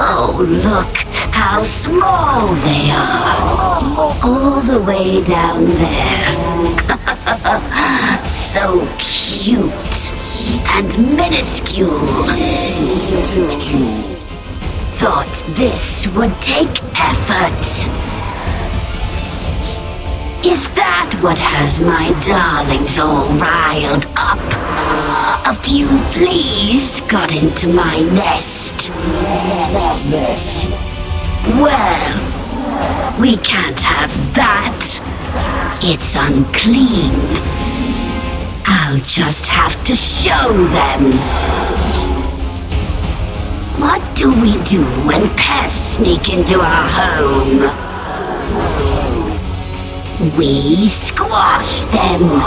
Oh, look how small they are. All the way down there. so cute and minuscule. Thought this would take effort. Is that what has my darlings all riled up? A few fleas got into my nest. Well, we can't have that. It's unclean. I'll just have to show them. What do we do when pests sneak into our home? We squash them.